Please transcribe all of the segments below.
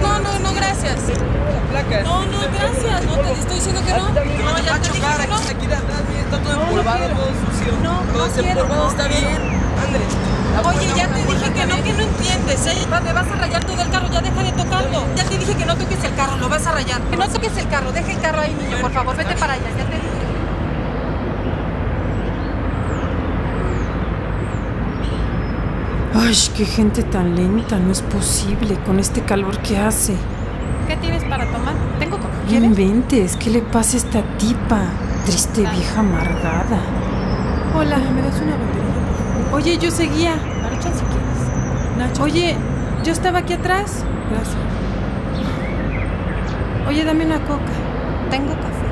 No, no, no, gracias. No, no, gracias. No, te estoy diciendo que no. No, ya te dije que no. Aquí está todo empolvado, todo sucio. No, todo desempolvado, está bien. Andrés. Oye, ya te dije que no, que no entiendes, ¿eh? Me vas a rayar todo el carro, ya deja de tocarlo. Ya te dije que no toques el carro, lo vas a rayar. Que no toques el carro, deja el carro ahí, niño, por favor, vete para allá, ya te dije. Ay, qué gente tan lenta, no es posible con este calor que hace. ¿Qué tienes para tomar? Tengo coca. No inventes, ¿qué le pasa a esta tipa? Triste vieja amargada. Hola, ¿me das una banderilla? Oye, yo seguía. Nacho, si quieres. Nacho. Oye, yo estaba aquí atrás. Gracias. Oye, dame una coca. Tengo café.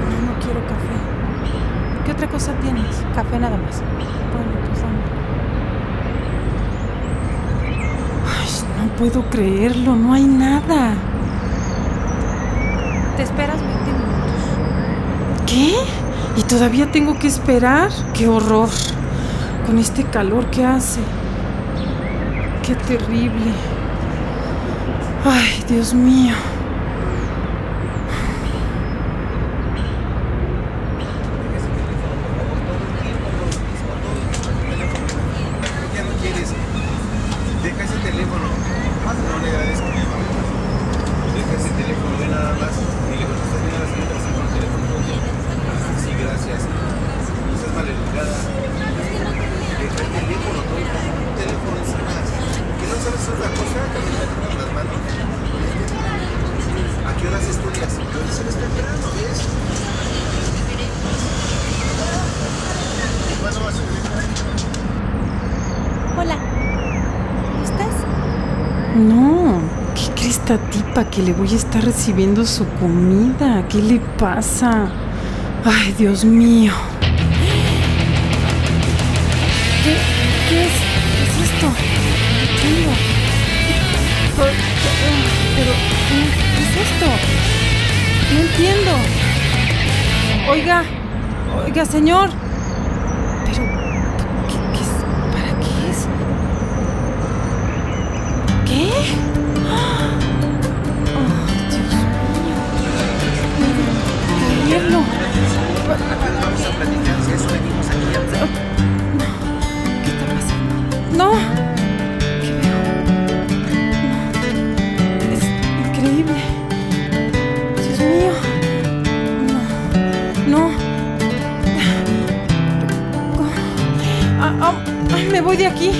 No, no quiero café. ¿Qué otra cosa tienes? Café nada más. Bueno, pues dame. Ay, no puedo creerlo, no hay nada. ¿Te esperas 20 minutos? ¿Qué? ¿Y todavía tengo que esperar? ¡Qué horror! Con este calor que hace. ¡Qué terrible! ¡Ay, Dios mío! Ya no quieres. Deja ese teléfono. No le agradezco mi amor. Deja ese teléfono, ve nada más. Y le contestas bien a la señora así con el teléfono todo el tiempo. Sí, gracias. No seas maleducada. Deja el teléfono, todo el tiempo. Un teléfono encima. ¿Que no sabes otra cosa? Caminar con las manos. ¿A qué horas estudias? Yo se lo estoy esperando, ¿ves? ¿Cuándo vas a subir? Hola. ¿Estás? No, ¿qué cree esta tipa que le voy a estar recibiendo su comida? ¿Qué le pasa? Ay, Dios mío. ¿Qué, es? ¿Qué es esto? ¿Qué pero, ¿qué es esto? No entiendo. Oiga, oiga, señor. No. Ah, ah, ay, me voy de aquí.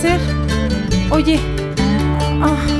Hacer? Oye. Ah.